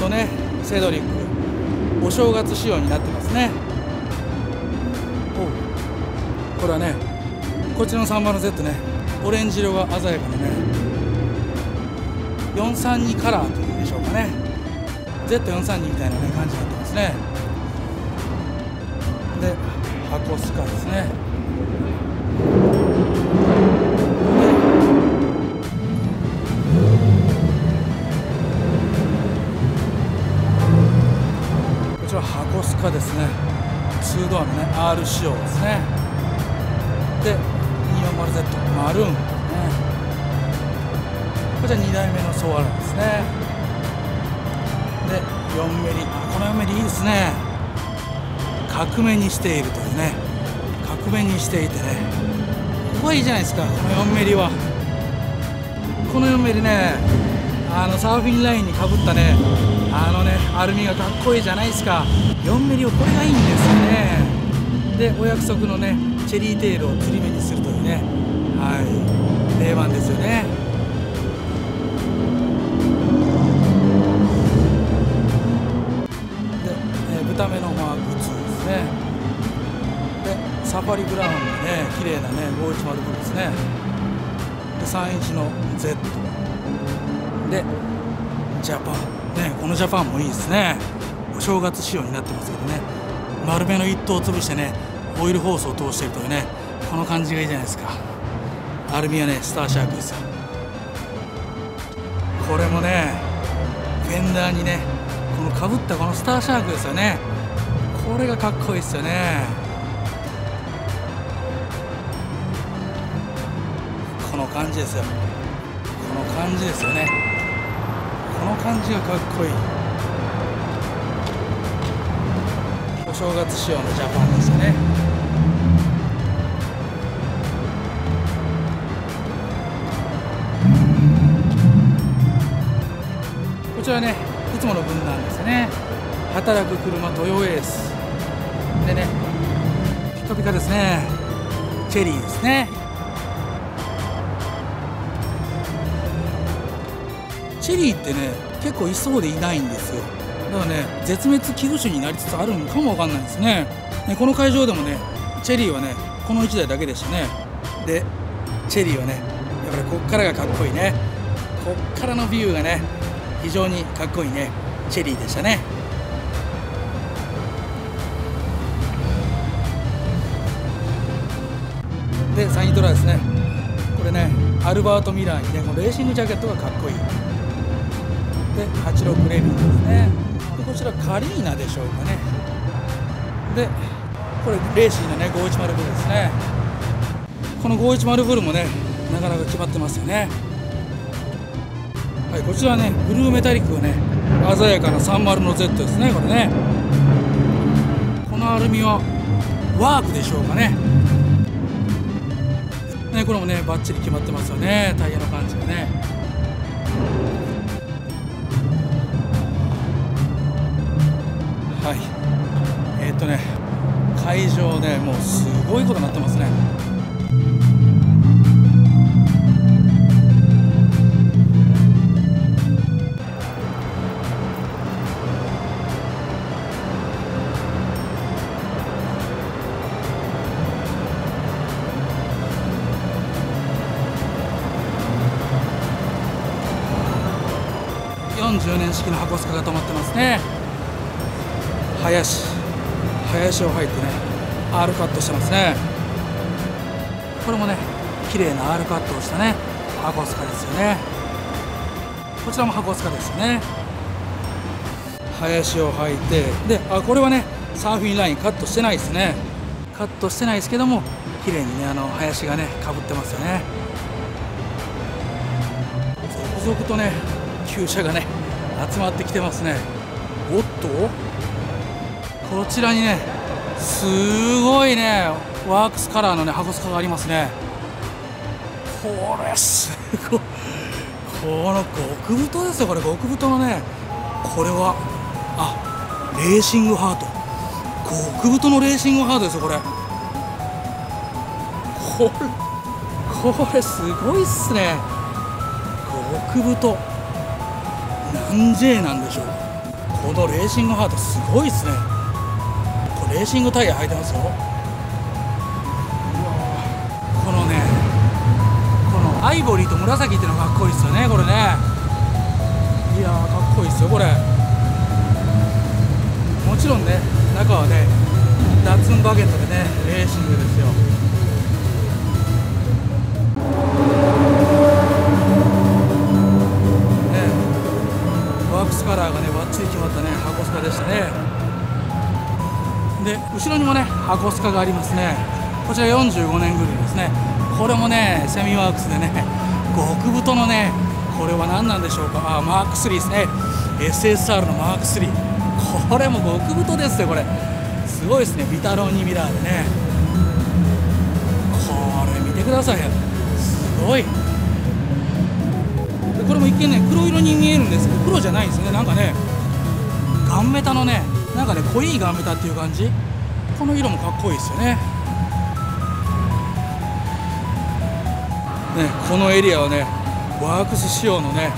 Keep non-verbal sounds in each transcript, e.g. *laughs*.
とねセドリックお正月仕様になってますね。これはねこっちの 30Z ねオレンジ色が鮮やかなね432カラーというんでしょうかね。Z432 みたいな、ね、感じになってますね。で箱スカですね。ですね。2ドアのね R 仕様ですね。で 240Z マルーン、ね、こちら2代目のソアラですね。で4メリこの4メリいいですね。角目にしているというね。角目にしていてね。ここはいいじゃないですかこの4メリは。この4メリねあのサーフィンラインにかぶったねあのねアルミがかっこいいじゃないですか。4メリをこれがいいんですよね。でお約束のねチェリーテールを釣り目にするというね。はい。定番ですよね。で、えー、豚目のマーク2ですね。でサファリブラウンのね綺麗なね510ですね。で3インチの Z でジャパン。ねこのジャパンもいいですね。お正月仕様になってますけどね。丸めの一頭を潰してねオイルホースを通してるというねこの感じがいいじゃないですか。アルミはねスターシャークですよ。これもねフェンダーにねこのかぶったこのスターシャークですよね。これがかっこいいですよね。この感じですよ。この感じですよね。の感じがかっこいい。お正月仕様のジャパンですよね。こちらねいつもの分なんですね。働く車トヨエース。でねピカピカですね。チェリーですね。チェリーってね結構いそうでいないんですよ。だからね絶滅危惧種になりつつあるのかもわかんないですね。ねこの会場でもねチェリーはねこの1台だけでしたね。でチェリーはねやっぱりこっからがかっこいいね。こっからのビューがね非常にかっこいいね。チェリーでしたね。でサイントラですね。これねアルバート・ミラーにねこのレーシングジャケットがかっこいい。で86レビンですね。でこちらカリーナでしょうかね。でこれレーシーのね510ブルですね。この510ブルもねなかなか決まってますよね。はいこちらねブルーメタリックがね鮮やかな30の Z ですねこれね。このアルミはワークでしょうかね。ねこれもねバッチリ決まってますよね。タイヤの感じがね。はい。えー、っとね会場ねもうすごいことになってますね。40年式の箱スカが止まってますね。林。林を入ってね R カットしてますね。これもね綺麗な R カットをしたね箱スカですよね。こちらも箱スカですよね。林を履いてであこれはねサーフィンラインカットしてないですね。カットしてないですけども綺麗にねあの林がねかぶってますよね。続々とね旧車がね集まってきてますね。おっと？こちらにねすごいねワークスカラーのね箱スカがありますね。これすごい。この極太ですよこれ。極太のねこれはあレーシングハート。極太のレーシングハートですよこれ。これこれすごいっすね。極太。何 J なんでしょう。このレーシングハートすごいですね。レーシングタイヤ履いてますよ。このねこのアイボリーと紫っていうのがかっこいいですよねこれね。いやかっこいいですよこれ。もちろんね中はねダッツンバゲットでねレーシングですよ。ねワークスカラーがねバッチリ決まったね箱スカでしたね。で後ろにもね箱スカがありますね。こちら45年ぐらいですね。これもねセミワークスでね *laughs* 極太のねこれは何なんでしょうか。あマーク3ですね。SSR のマーク3これも極太ですよこれ。すごいですね。ビタロン2ミラーでね。これ見てくださいすごい。これも一見ね黒色に見えるんですけど黒じゃないんですね。なんかねガンメタのねなんかね濃いガンメタっていう感じ？この色もかっこいいですよね。ねこのエリアはねワークス仕様のね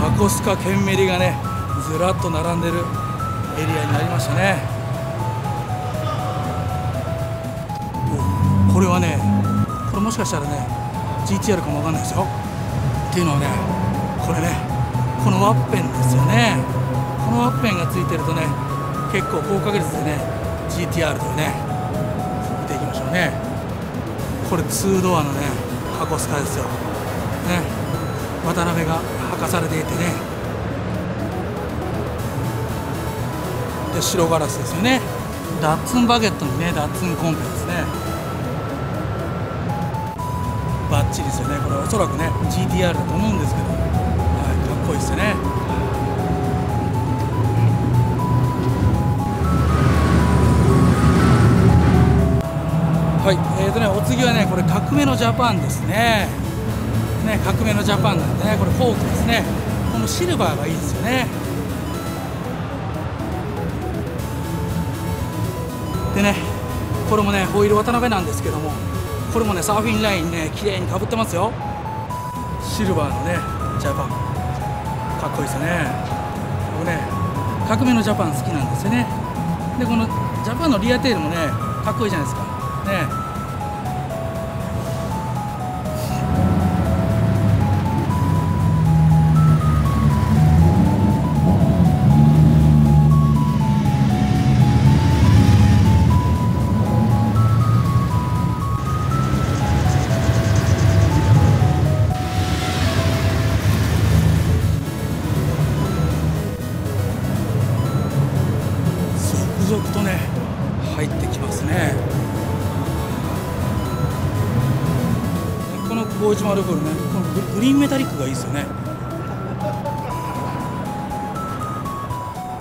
箱スカケンメリがねずらっと並んでるエリアになりましたね。これはねこれもしかしたらね GTR かもわかんないですよ。っていうのはねこれねこのワッペンですよね。このワッペンがついてるとね結構高確率でね GTR というね見ていきましょうね。これ2ドアのね箱スカですよね。渡辺が履かされていてね。で白ガラスですよね。ダッツンバゲットにねダッツンコンペですね。バッチリですよね。これおそらくね GTR だと思うんですけど、はい、かっこいいですよね。はいえーとねお次はねこれ革命のジャパンですね。ね革命のジャパンなんでねこれフォークですね。このシルバーがいいですよね。でねこれもねホイール渡辺なんですけどもこれもねサーフィンラインね綺麗にかぶってますよ。シルバーのねジャパン。かっこいいですよね。僕ね革命のジャパン好きなんですよね。でこのジャパンのリアテールもねかっこいいじゃないですか。ね。々とね入ってきますね。この510フルねこのグリーンメタリックがいいですよね。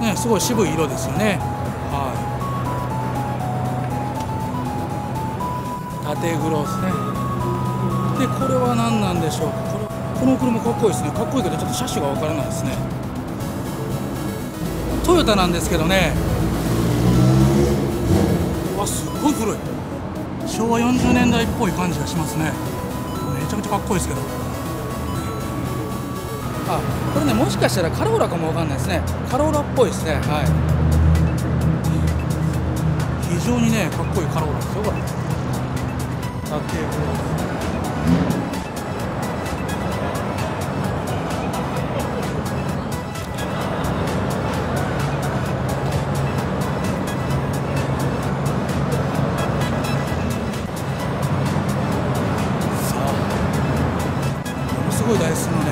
ねすごい渋い色ですよね。はい。縦黒ですね。でこれは何なんでしょう？これこの車かっこいいですね。かっこいいけどちょっと車種がわからないですね。トヨタなんですけどね。ごい古い。昭和40年代っぽい感じがしますね。めちゃくちゃかっこいいですけど。あこれねもしかしたらカローラかもわかんないですね。カローラっぽいですね。はい。非常にねかっこいいカローラですよこれ。縦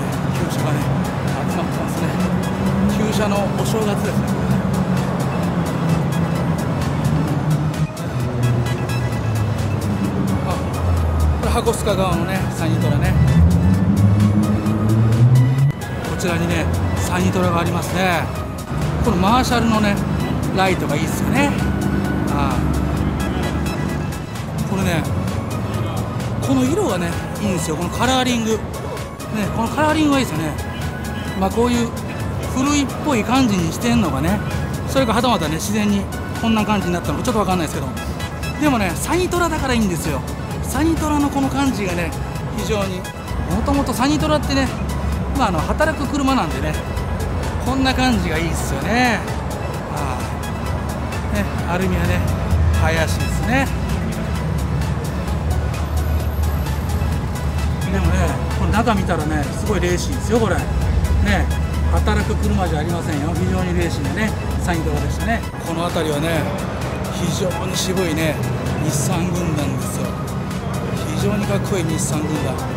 ね旧車がね集まってますね旧車のお正月ですね。これねあこれ箱須賀川のねサニトラね。こちらにねサニトラがありますね。このマーシャルのねライトがいいですよね。あ。これねこの色がねいいんですよ。このカラーリング。ね、このカラーリングがいいですよね、まあ、こういう古いっぽい感じにしてんのがねそれがはたまたね自然にこんな感じになったのかちょっと分かんないですけど。でもねサニトラだからいいんですよ。サニトラのこの感じがね非常にもともとサニトラってね、まあ、あの働く車なんでねこんな感じがいいですよね。あねアルミはね林ですね。でもね中見たらねすごいレーシーですよこれ。ね働く車じゃありませんよ。非常にレーシーなねサインとかでしたね。この辺りはね非常に渋いね日産軍団ですよ。非常にかっこいい日産軍団。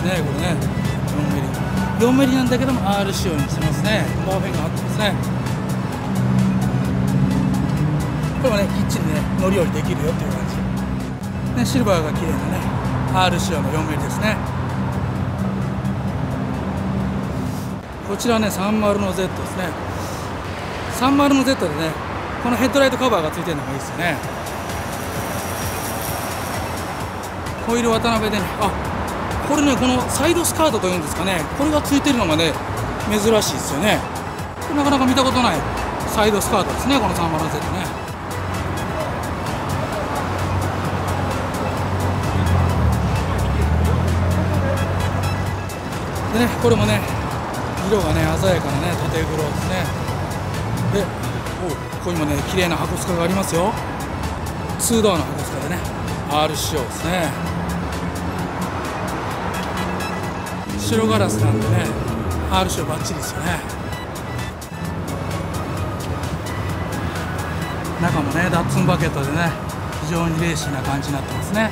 ですねこれね4ミリ。4ミリなんだけども R 仕様にしてますね。バーフェンが入ってますね。これもねキッチンでね乗り降りできるよっていう感じ。ねシルバーが綺麗なね R 仕様の4ミリですね。こちらね30の Z ですね。30の Z でねこのヘッドライトカバーがついてるのがいいですよね。ホイール渡辺でねあこれねこのサイドスカートというんですかねこれがついてるのがね珍しいですよね。なかなか見たことないサイドスカートですねこの307セットね。でねこれもね色がね鮮やかなね縦黒ですね。でおここにもね綺麗な箱スカがありますよ。2ドアの箱スカでね R 仕様ですね。白ガラスなんでね R 賞バッチリですよね。中もねダッツンバケットでね非常にレーシーな感じになってますね、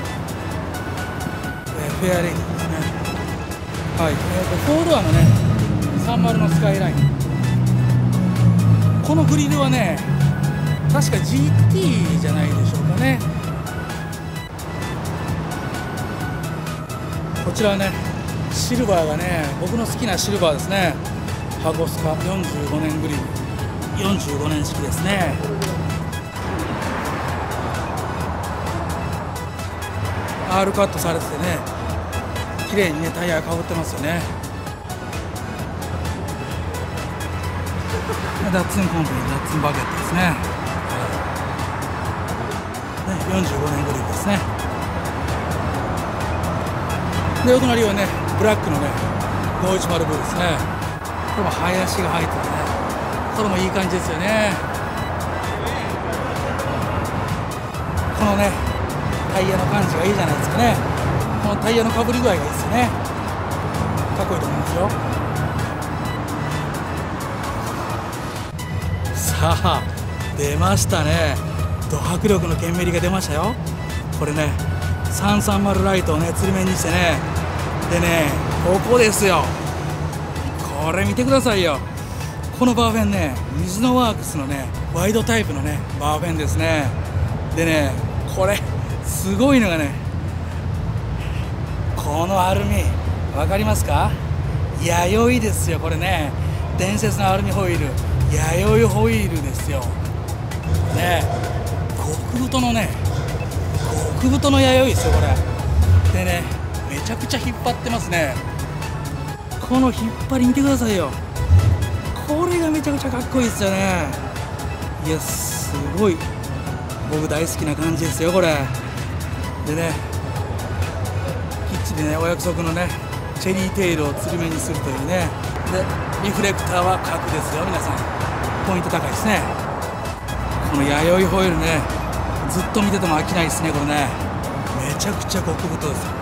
え、フェアレディですね。はい、えー、4ドアのね30のスカイライン。このグリルはね確か GT じゃないでしょうかね。こちらはねシルバーがね僕の好きなシルバーですね。ハゴスカ45年グリル45年式ですね。アールカットされててね綺麗にねタイヤかぶってますよね。*laughs* ダッツンコンビニダッツンバケットですね。ね45年グリルですね。でお隣はね。ブラックのね。510ブですね。これも林が入っててね。これもいい感じですよね。このねタイヤの感じがいいじゃないですかね。このタイヤのかぶり具合がいいですよね。かっこいいと思いますよ。さあ出ましたね。ド迫力のケンメリが出ましたよ。これね330ライトをねつり目にしてねでねここですよ。これ見てくださいよ。このバーフェンね水のワークスのねワイドタイプのねバーフェンですね。でねこれすごいのがねこのアルミ分かりますか？弥生ですよこれね。伝説のアルミホイール。弥生ホイールですよ。ね極太のね極太の弥生ですよこれ。でねちゃくちゃ引っ張ってますね。この引っ張り見てくださいよ。これがめちゃくちゃかっこいいですよね。いやすごい。僕大好きな感じですよこれ。でねキッチンでねお約束のねチェリーテールをつる目にするというね。でリフレクターは角ですよ皆さん。ポイント高いですね。この弥生ホイールねずっと見てても飽きないですねこれね。めちゃくちゃ極太です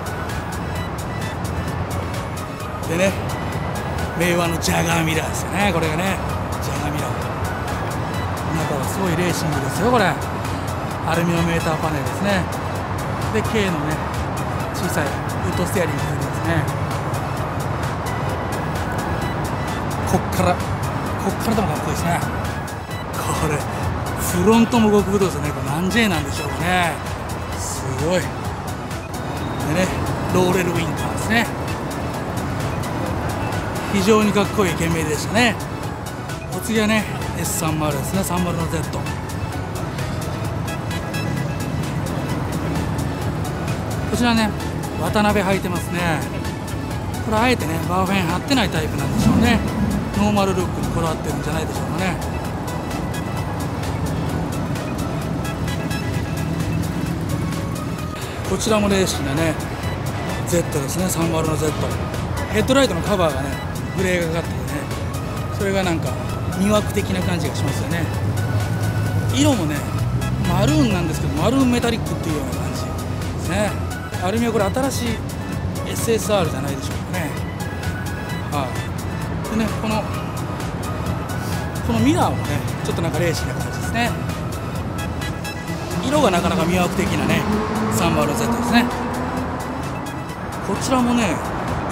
でね令和のジャガーミラーですよねこれがね。ジャガーミラー。中はすごいレーシングですよこれ。アルミのメーターパネルですね。で K のね小さいウッドステアリングついてますね。こっからこっからでもかっこいいですね。これフロントも極太ですよね。これ何 J なんでしょうかね。すごい。でねローレルウィンカーですね。非常にかっこいい懸命でしたね。お次はね S30 ですね。30の Z こちらね渡辺履いてますね。これあえてねバーフェン貼ってないタイプなんでしょうね。ノーマルルックにこだわってるんじゃないでしょうかね。こちらもレーシーなね Z ですね。30の Z ヘッドライトのカバーがねグレーがかかっててね。それがなんか魅惑的な感じがしますよね。色もねマルーンなんですけどマルーンメタリックっていうような感じですね。アルミはこれ新しい SSR じゃないでしょうかね。はい。でねこのこのミラーもねちょっとなんかレーシーな感じですね。色がなかなか魅惑的なね 30Z ですね。こちらもね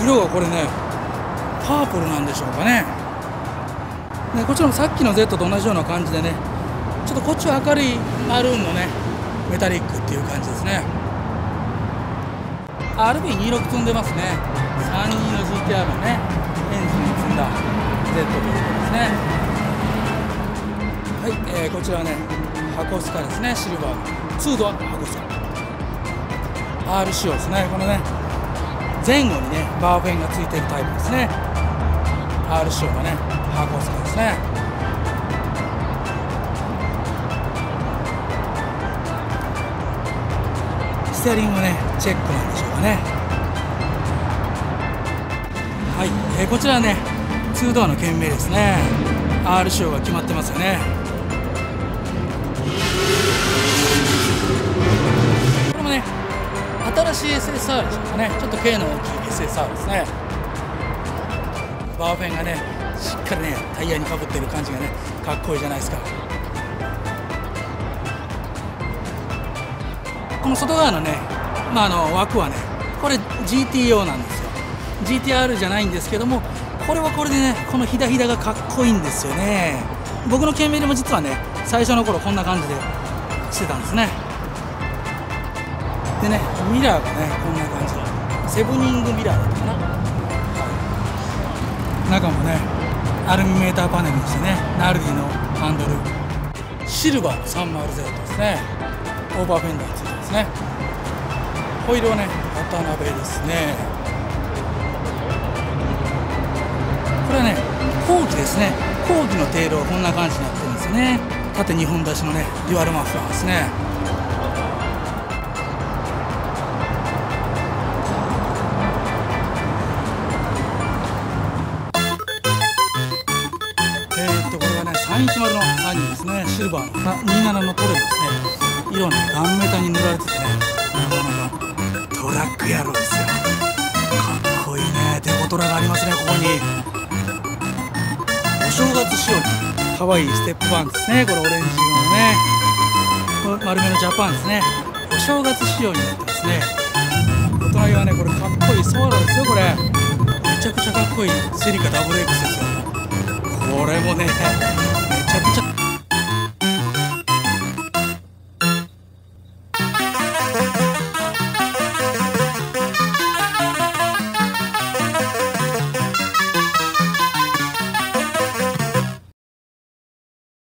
色がこれねパープルなんでしょうかね。ねこちらもさっきの Z と同じような感じでねちょっとこっちは明るいマルーンのねメタリックっていう感じですね。RB26 積んでますね。32の GTR のねエンジンに積んだ Z ということですね。はい、えー、こちらはね箱スカですね。シルバー2ドア箱スカ。R 仕様ですね。このね前後にねバーフェンがついてるタイプですね。R 仕様のね箱スカですね。ステアリングねチェックなんでしょうかね。はい、えー、こちらね2ドアの券名ですね。R 仕様が決まってますよね。これもね新しい SSR でしょうかね。ちょっと K の大きい SSR ですね。バーフェンがねしっかりねタイヤにかぶってる感じがねかっこいいじゃないですか。この外側のね、まあ、あの枠はねこれ GTO なんですよ。GTR じゃないんですけどもこれはこれでねこのひだひだがかっこいいんですよね。僕の県名でも実はね最初の頃こんな感じでしてたんですね。でねミラーがねこんな感じセブニングミラーだったかな、中もねアルミメーターパネルにしてねナルディのハンドル。シルバーの 300Z ですね。オーバーフェンダーついてますね。ホイールはね渡辺ですね。これはね後期ですね。後期のテールはこんな感じになってるんですよね。縦2本出しのねデュアルマフラーですね。りますねここに。お正月仕様に可愛いステップワンですね。これオレンジ色のね。丸めのジャパンですね。お正月仕様になってますね。お隣はねこれかっこいいソーラですよこれ。めちゃくちゃかっこいいセリカ WX ですよ。これもね